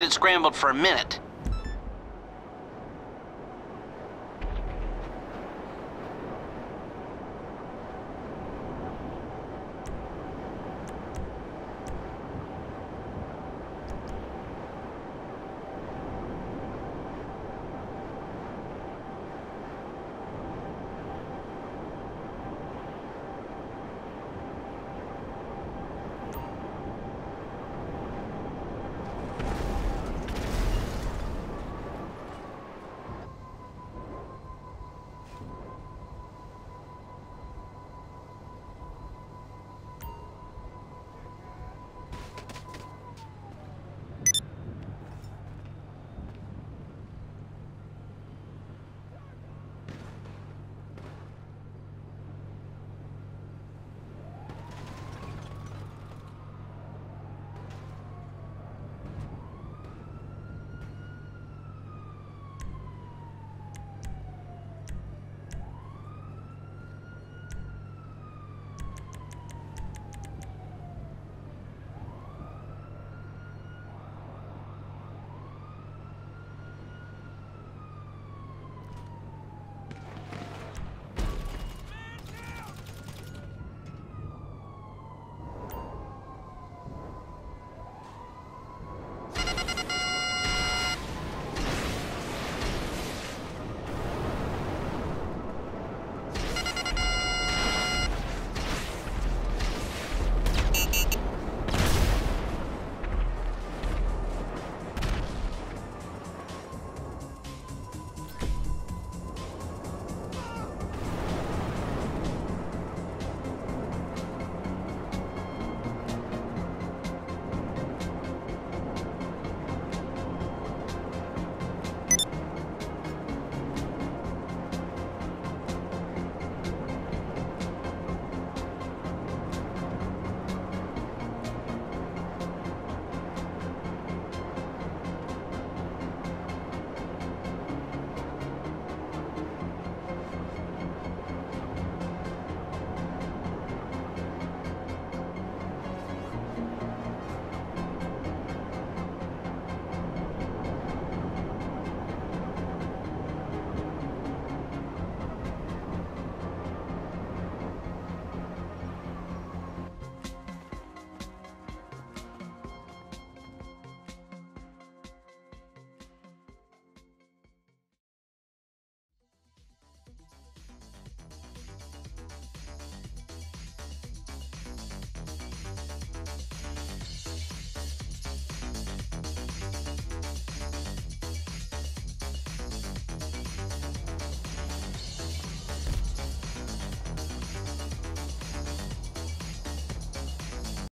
it scrambled for a minute.